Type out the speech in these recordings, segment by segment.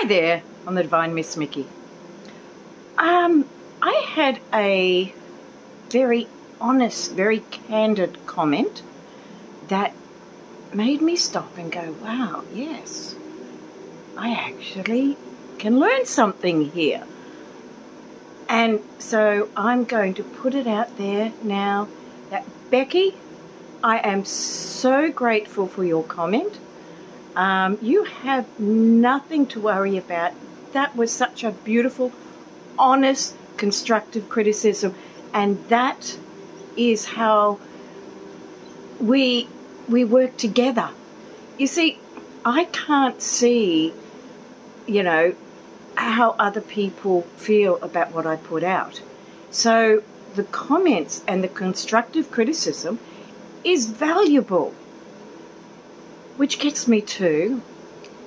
Hi there, I'm the Divine Miss Mikki. Um, I had a very honest, very candid comment that made me stop and go, wow, yes, I actually can learn something here. And so I'm going to put it out there now that Becky, I am so grateful for your comment. Um, you have nothing to worry about. That was such a beautiful, honest, constructive criticism, and that is how we we work together. You see, I can't see, you know, how other people feel about what I put out. So the comments and the constructive criticism is valuable. Which gets me to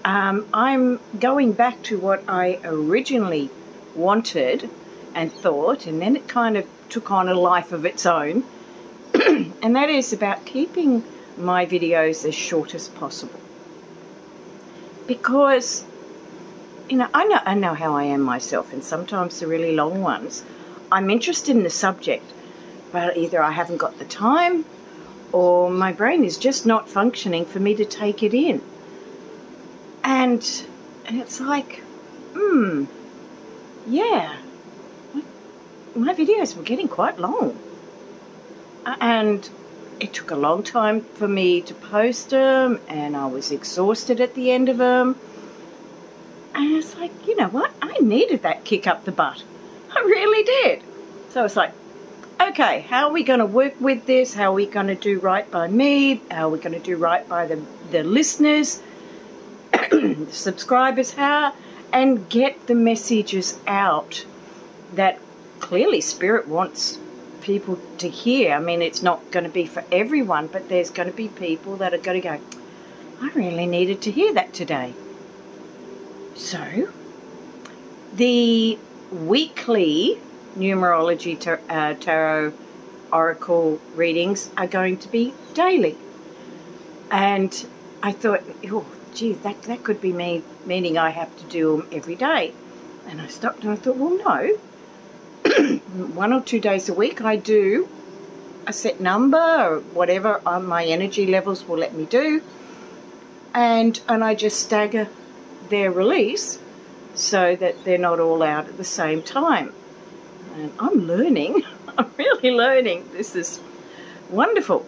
um, I'm going back to what I originally wanted and thought, and then it kind of took on a life of its own. and that is about keeping my videos as short as possible. Because, you know, I know, I know how I am myself, and sometimes the really long ones, I'm interested in the subject, but either I haven't got the time or my brain is just not functioning for me to take it in. And, and it's like, hmm, yeah, my videos were getting quite long. And it took a long time for me to post them, and I was exhausted at the end of them. And it's like, you know what? I needed that kick up the butt. I really did. So it's like, okay, how are we going to work with this? How are we going to do right by me? How are we going to do right by the, the listeners, the subscribers? How? And get the messages out that clearly Spirit wants people to hear. I mean, it's not going to be for everyone, but there's going to be people that are going to go, I really needed to hear that today. So, the weekly numerology tar uh, tarot oracle readings are going to be daily. And I thought, oh, gee, that, that could be me, meaning I have to do them every day. And I stopped and I thought, well, no. One or two days a week I do a set number or whatever my energy levels will let me do. And, and I just stagger their release so that they're not all out at the same time and I'm learning. I'm really learning. This is wonderful.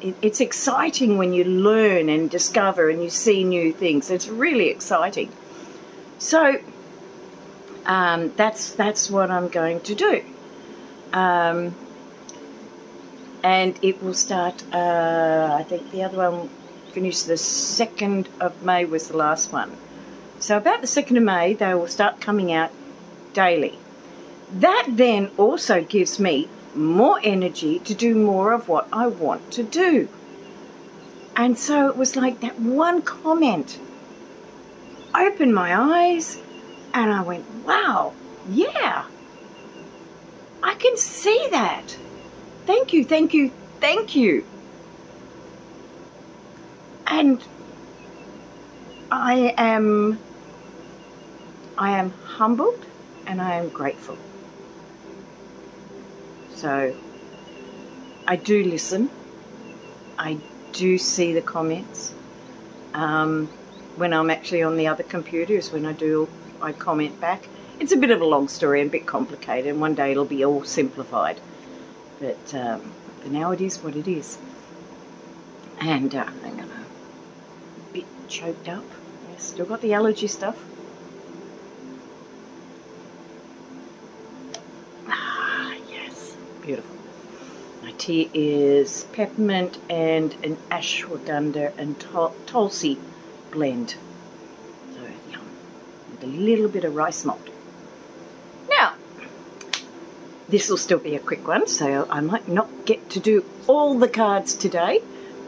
It's exciting when you learn and discover and you see new things. It's really exciting. So um, that's that's what I'm going to do. Um, and it will start. Uh, I think the other one finished the second of May was the last one. So about the second of May, they will start coming out daily. That then also gives me more energy to do more of what I want to do. And so it was like that one comment opened my eyes and I went, wow, yeah, I can see that. Thank you, thank you, thank you. And I am I am humbled and I am grateful. So I do listen. I do see the comments. Um, when I'm actually on the other computers, when I do, I comment back. It's a bit of a long story and a bit complicated, and one day it'll be all simplified. But um, for now, it is what it is. And uh, I'm gonna bit choked up. Yeah, still got the allergy stuff. Beautiful. My tea is peppermint and an ashwagandha and tulsi blend. So yum, with a little bit of rice malt. Now, this will still be a quick one, so I might not get to do all the cards today,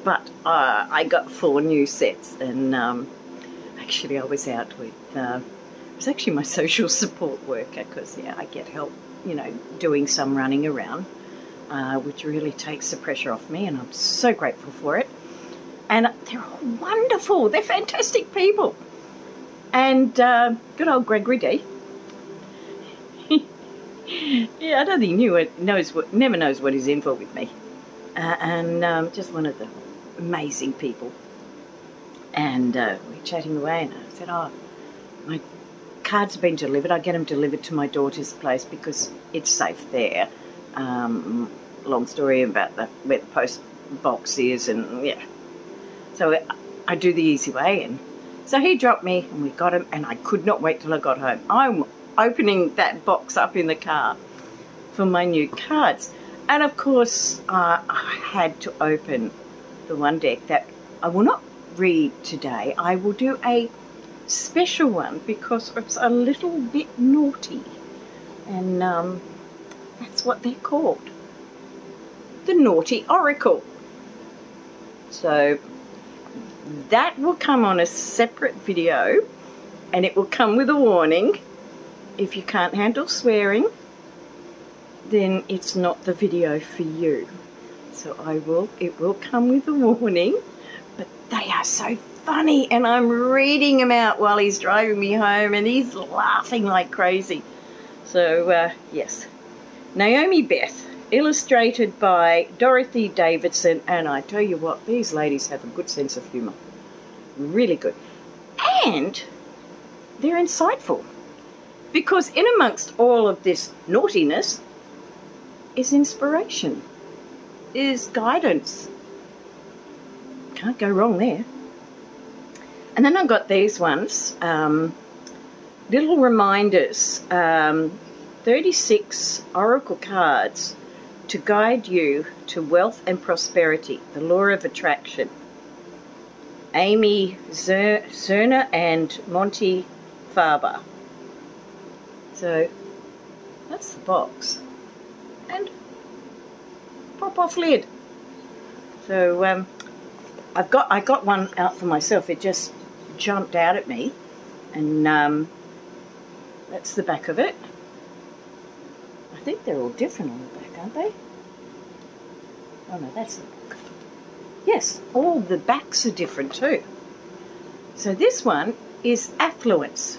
but uh, I got four new sets, and um, actually I was out with, uh, it was actually my social support worker, because yeah, I get help you know, doing some running around, uh, which really takes the pressure off me, and I'm so grateful for it. And they're all wonderful. They're fantastic people. And uh, good old Gregory D. yeah, I don't think he knew it, knows what, never knows what he's in for with me. Uh, and um, just one of the amazing people. And uh, we are chatting away, and I said, "Oh, my cards have been delivered. I get them delivered to my daughter's place because it's safe there." Um, long story about the, where the post box is, and yeah. So I do the easy way, and so he dropped me, and we got him, and I could not wait till I got home. I'm opening that box up in the car for my new cards. And of course, uh, I had to open the one deck that I will not read today. I will do a special one because it's a little bit naughty. And um, that's what they're called. The Naughty Oracle. So that will come on a separate video and it will come with a warning if you can't handle swearing, then it's not the video for you. So I will, it will come with a warning, but they are so funny and I'm reading him out while he's driving me home and he's laughing like crazy. So, uh, yes. Naomi Beth, illustrated by Dorothy Davidson, and I tell you what, these ladies have a good sense of humour. Really good. And they're insightful. Because in amongst all of this naughtiness is inspiration, is guidance. Can't go wrong there. And then I've got these ones, um, little reminders, um, 36 oracle cards to guide you to wealth and prosperity, the law of attraction. Amy Zerner and Monte Farber. So that's the box. And pop off lid. So um, I've got I got one out for myself. It just jumped out at me, and um, that's the back of it. I think they're all different on the back, aren't they? Oh no, that's the. Yes, all the backs are different too. So this one is affluence.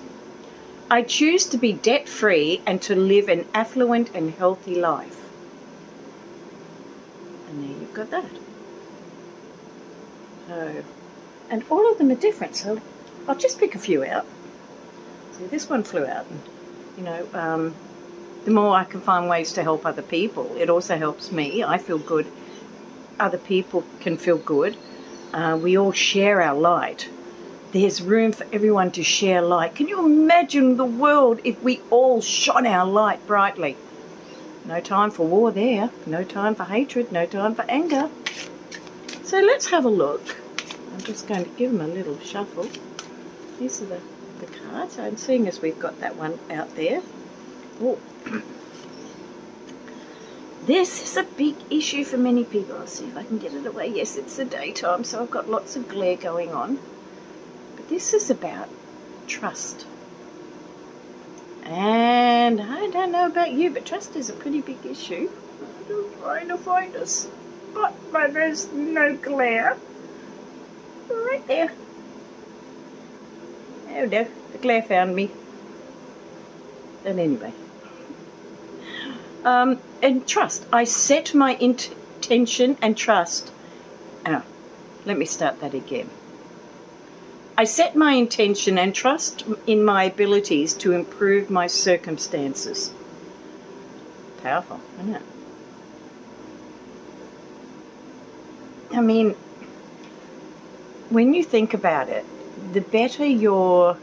I choose to be debt free and to live an affluent and healthy life. And there you've got that. So, and all of them are different, so I'll just pick a few out. See, this one flew out, and you know, um, the more I can find ways to help other people, it also helps me. I feel good. Other people can feel good. Uh, we all share our light there's room for everyone to share light. Can you imagine the world if we all shone our light brightly? No time for war there, no time for hatred, no time for anger. So let's have a look. I'm just going to give them a little shuffle. These are the, the cards. I'm seeing as we've got that one out there. Oh. This is a big issue for many people. I'll see if I can get it away. Yes, it's the daytime, so I've got lots of glare going on But this is about trust. And I don't know about you, but trust is a pretty big issue. I'm trying to find spot, but there's no glare. Right there. Oh no, the glare found me. And anyway. Um, and trust. I set my intention and trust. Oh, let me start that again. I set my intention and trust in my abilities to improve my circumstances. Powerful, isn't it? I mean, when you think about it, the better your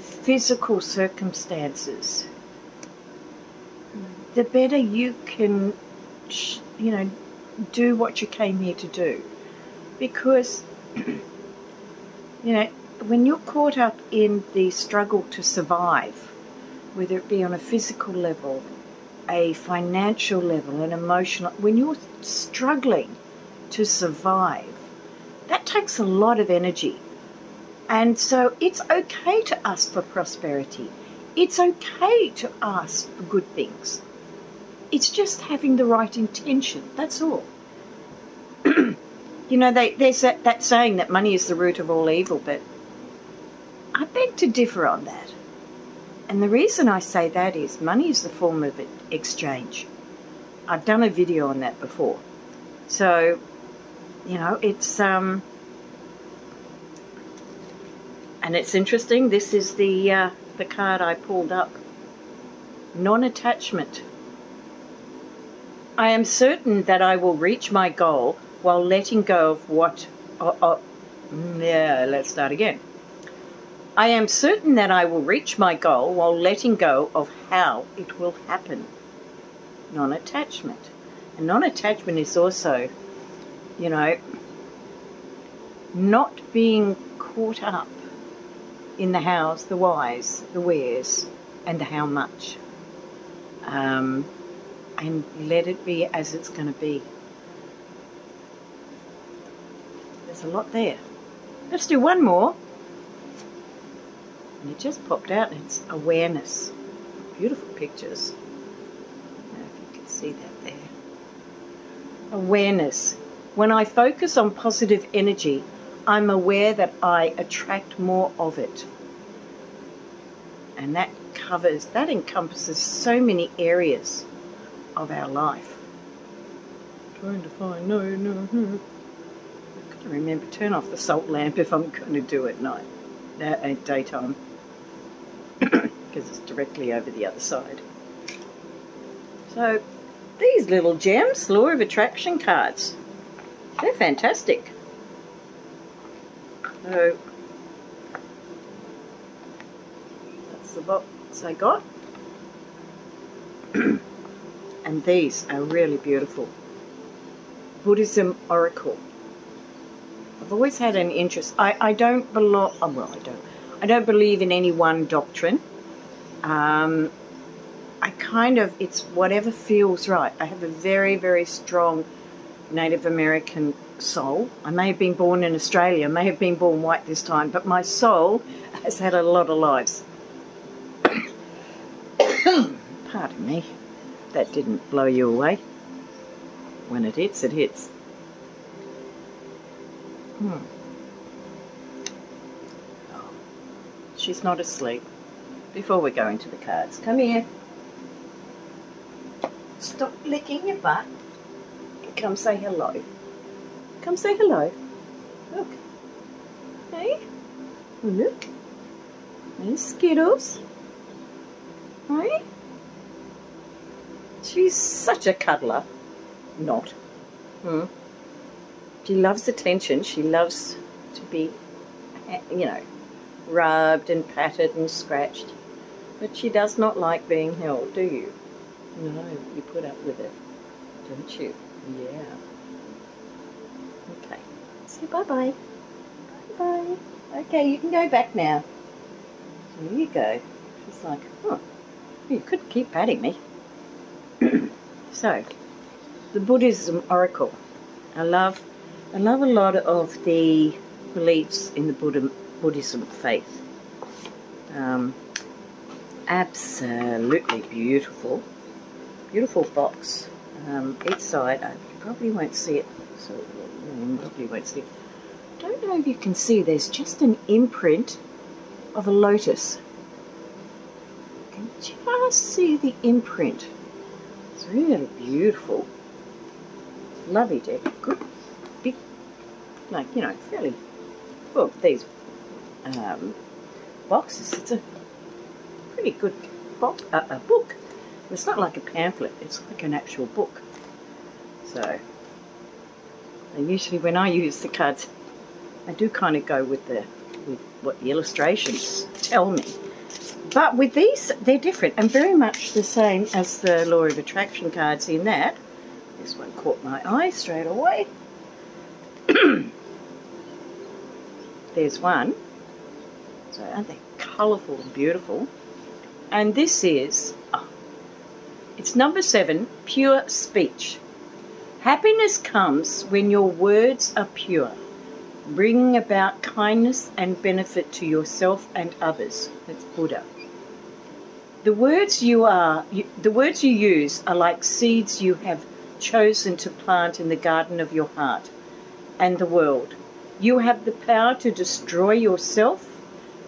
physical circumstances, the better you can, you know, do what you came here to do. Because you know, when you're caught up in the struggle to survive, whether it be on a physical level, a financial level, an emotional, when you're struggling to survive, that takes a lot of energy. And so it's okay to ask for prosperity. It's okay to ask for good things. It's just having the right intention. That's all. You know, they, there's that, that saying that money is the root of all evil, but I beg to differ on that. And the reason I say that is money is the form of exchange. I've done a video on that before. So, you know, it's um and it's interesting. This is the uh, the card I pulled up. Non-attachment. I am certain that I will reach my goal while letting go of what. Oh, oh, yeah, let's start again. I am certain that I will reach my goal while letting go of how it will happen. Non attachment. And non attachment is also, you know, not being caught up in the hows, the whys, the wheres, and the how much. Um, and let it be as it's going to be. There's a lot there. Let's do one more. And it just popped out and it's awareness. Beautiful pictures. I don't know if you can see that there. Awareness. When I focus on positive energy, I'm aware that I attract more of it. And that covers, that encompasses so many areas of our life. Trying to find, no, no, no. I've got to remember, turn off the salt lamp if I'm going to do it night, at daytime, because it's directly over the other side. So, these little gems, Law of Attraction cards, they're fantastic. So that's the box I got. and these are really beautiful. Buddhism Oracle. I've always had an interest. I, I don't belong, oh, well, I don't. I don't believe in any one doctrine. Um, I kind of, it's whatever feels right. I have a very, very strong Native American soul. I may have been born in Australia, may have been born white this time, but my soul has had a lot of lives. Pardon me. That didn't blow you away. When it hits, it hits. Hmm. She's not asleep. Before we go into the cards, come here. Stop licking your butt. Come say hello. Come say hello. Look. Hey. Look. Hey, Skittles. Hey. She's such a cuddler. Not. Hmm. She loves attention. She loves to be, you know, rubbed and patted and scratched. But she does not like being held, do you? No, you put up with it, don't you? Yeah. Okay. Say bye-bye. Bye-bye. Okay, you can go back now. There you go. She's like, oh, you could keep patting me. so, the Buddhism Oracle. I love, I love a lot of the beliefs in the Buddha, Buddhism faith. Um, absolutely beautiful, beautiful box. Um, each side, I probably won't see it, so probably won't see it. I don't know if you can see, there's just an imprint of a lotus. You can just see the imprint. It's really beautiful. Lovely deck. Good, big, like, you know, fairly, well, these um, boxes, it's a pretty good box, uh, a book. It's not like a pamphlet, it's like an actual book. So, and usually when I use the cards, I do kind of go with the with what the illustrations tell me. But with these, they're different and very much the same as the Law of Attraction cards in that. This one caught my eye straight away. There's one. So aren't they colourful and beautiful? And this is, it's number seven, Pure Speech. Happiness comes when your words are pure, bringing about kindness and benefit to yourself and others. That's Buddha. The words you are, the words you use are like seeds you have chosen to plant in the garden of your heart and the world. You have the power to destroy yourself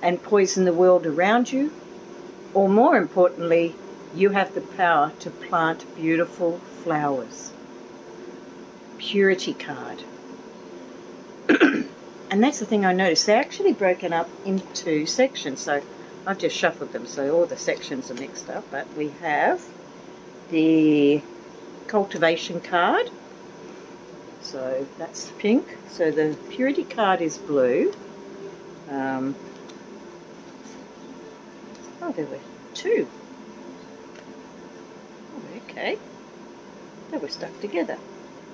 and poison the world around you, or more importantly, you have the power to plant beautiful flowers. Purity card. and that's the thing I noticed. They're actually broken up into sections. So I've just shuffled them so all the sections are mixed up. But we have the cultivation card. So that's pink. So the purity card is blue. Um, oh, there were two. Okay. They were stuck together.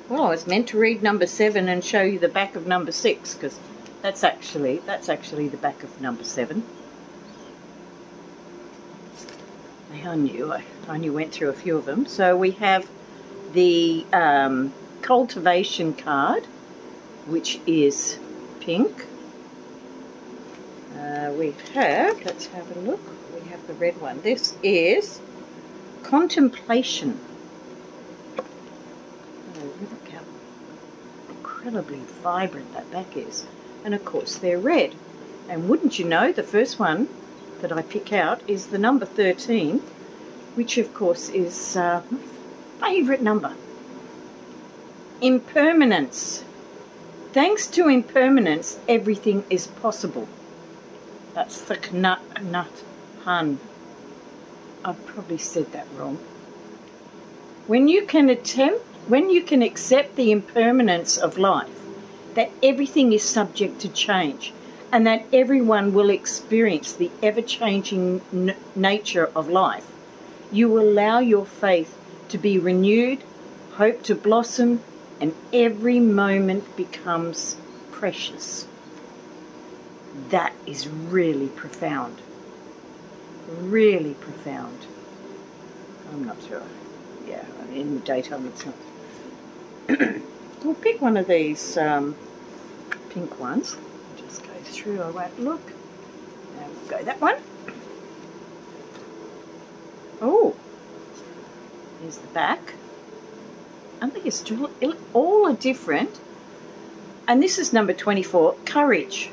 Well, I was meant to read number seven and show you the back of number six because that's actually that's actually the back of number seven. I knew I, I only went through a few of them. So we have the um, cultivation card, which is pink. Uh, we have, let's have a look, we have the red one. This is contemplation. Oh, look how incredibly vibrant that back is. And of course they're red. And wouldn't you know, the first one that I pick out is the number 13, which of course is uh, my favourite number. Impermanence. Thanks to impermanence, everything is possible. That's the Knut Nut Hun. I probably said that wrong. When you can attempt, when you can accept the impermanence of life, that everything is subject to change, and that everyone will experience the ever changing nature of life, you allow your faith to be renewed, hope to blossom, and every moment becomes precious. That is really profound. Really profound. I'm not sure. Yeah, in the daytime it's not. we'll pick one of these um, pink ones. Just go through, I won't look. Now we'll go that one. Oh, here's the back. And think it's all are different. And this is number 24, courage.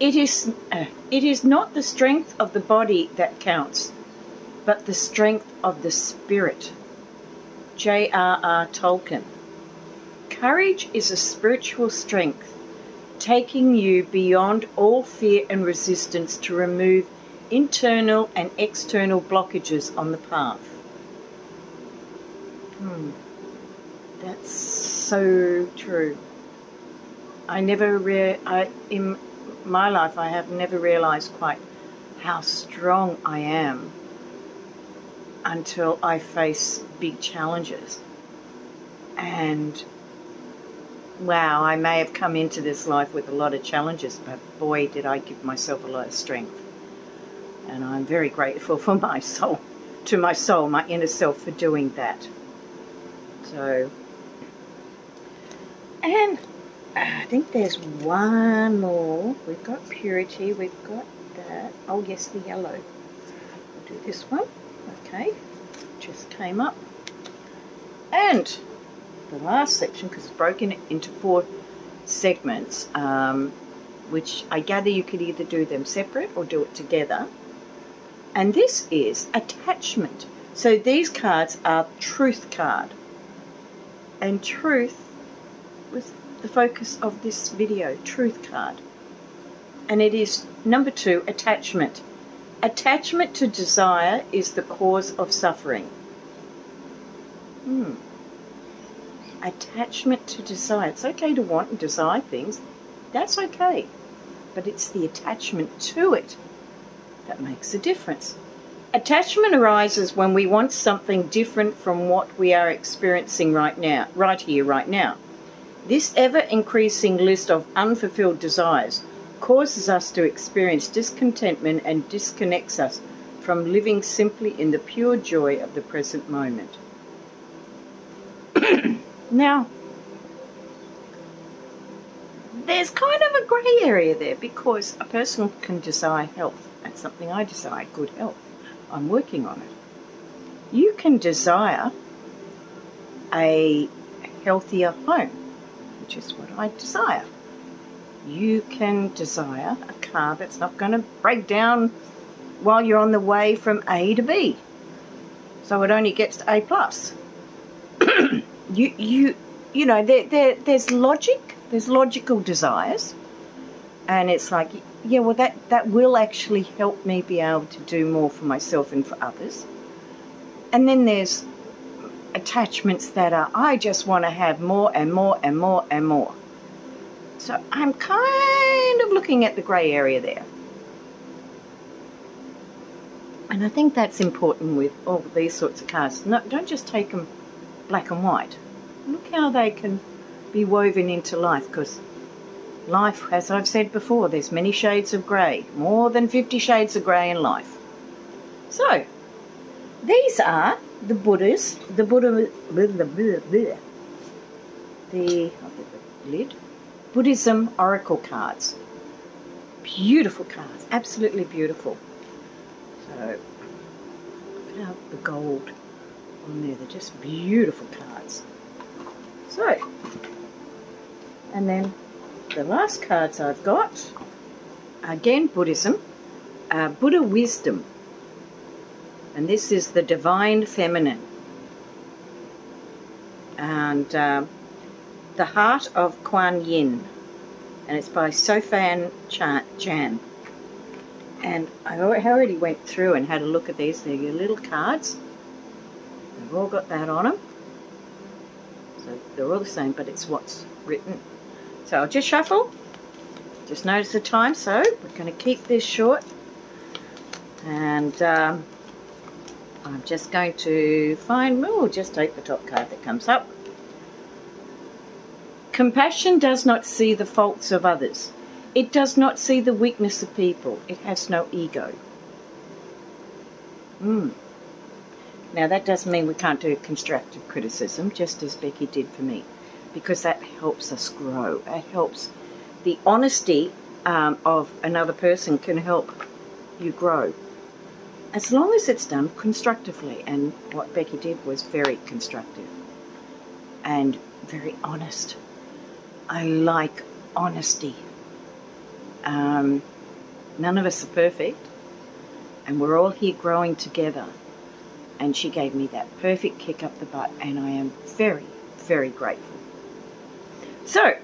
It is, uh, it is not the strength of the body that counts, but the strength of the spirit. J.R.R. Tolkien. Courage is a spiritual strength, taking you beyond all fear and resistance to remove internal and external blockages on the path. Hmm. That's so true. I never re- I in my life I have never realized quite how strong I am until I face big challenges. And wow, I may have come into this life with a lot of challenges, but boy, did I give myself a lot of strength. And I'm very grateful for my soul, to my soul, my inner self, for doing that. So, and I think there's one more. We've got purity, we've got that. Oh, yes, the yellow. We'll do this one. Okay, just came up. And the last section, because it's broken into four segments, um, which I gather you could either do them separate or do it together. And this is attachment. So these cards are truth card. And truth the focus of this video, truth card. And it is number two, attachment. Attachment to desire is the cause of suffering. Hmm. Attachment to desire. It's okay to want and desire things. That's okay. But it's the attachment to it that makes a difference. Attachment arises when we want something different from what we are experiencing right now, right here, right now. This ever increasing list of unfulfilled desires causes us to experience discontentment and disconnects us from living simply in the pure joy of the present moment. now, there's kind of a grey area there because a person can desire health. That's something I desire, good health. I'm working on it. You can desire a healthier home, which is what I desire you can desire a car that's not going to break down while you're on the way from A to B. So it only gets to A plus. you you you know there, there there's logic, there's logical desires, and it's like yeah, well that that will actually help me be able to do more for myself and for others. And then there's attachments that are I just want to have more and more and more and more. So I'm kind of looking at the grey area there. And I think that's important with all these sorts of cards. No, don't just take them black and white. Look how they can be woven into life because life, as I've said before, there's many shades of grey. More than 50 shades of grey in life. So, these are the Buddhas, the Buddha, the, the, the lid, Buddhism Oracle cards. Beautiful cards, absolutely beautiful. So, look the gold on there, they're just beautiful cards. So, and then the last cards I've got, again Buddhism, uh, Buddha Wisdom. And this is the Divine Feminine. And uh, the Heart of Kuan Yin, and it's by Sophan Chan And I already went through and had a look at these. They're your little cards. They've all got that on them. So they're all the same, but it's what's written. So I'll just shuffle. Just notice the time, so we're going to keep this short. And um, I'm just going to find, we'll just take the top card that comes up. Compassion does not see the faults of others. It does not see the weakness of people. It has no ego. Hmm. Now that doesn't mean we can't do constructive criticism, just as Becky did for me, because that helps us grow. It helps the honesty um, of another person can help you grow. As long as it's done constructively, and what Becky did was very constructive and very honest. I like honesty. Um, none of us are perfect, and we're all here growing together. And she gave me that perfect kick up the butt, and I am very, very grateful. So,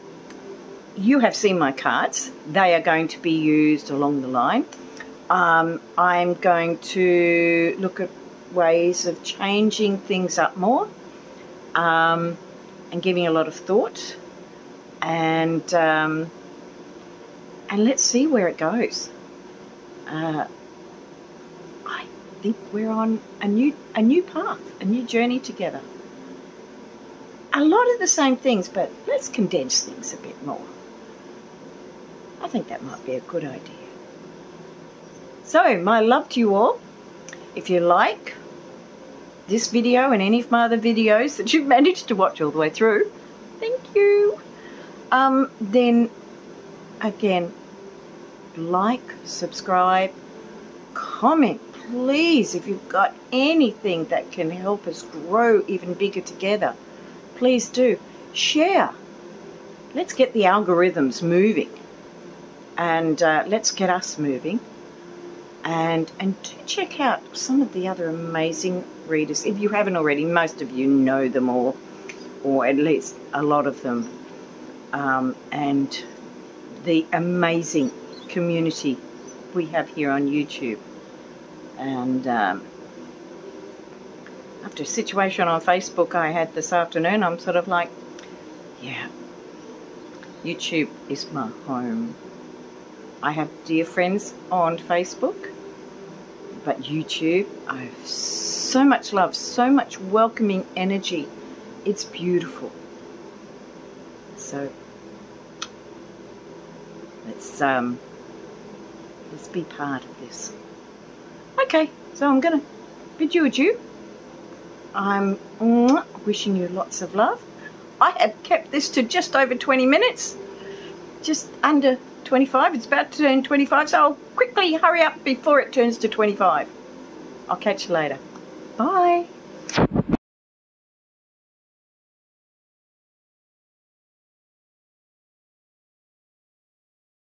you have seen my cards. They are going to be used along the line. Um, I'm going to look at ways of changing things up more um, and giving a lot of thought and um, and let's see where it goes. Uh, I think we're on a new a new path, a new journey together. A lot of the same things, but let's condense things a bit more. I think that might be a good idea. So, my love to you all. If you like this video and any of my other videos that you've managed to watch all the way through, thank you um, then again, like, subscribe, comment, please. If you've got anything that can help us grow even bigger together, please do. Share. Let's get the algorithms moving. And uh, let's get us moving. And, and check out some of the other amazing readers. If you haven't already, most of you know them all, or at least a lot of them um, and the amazing community we have here on YouTube. And um, after a situation on Facebook I had this afternoon, I'm sort of like, yeah, YouTube is my home. I have dear friends on Facebook, but YouTube, I have so much love, so much welcoming energy. It's beautiful. So let's um, let's be part of this. Okay, so I'm gonna bid you adieu. I'm wishing you lots of love. I have kept this to just over 20 minutes, just under 25. It's about to turn 25, so I'll quickly hurry up before it turns to 25. I'll catch you later. Bye.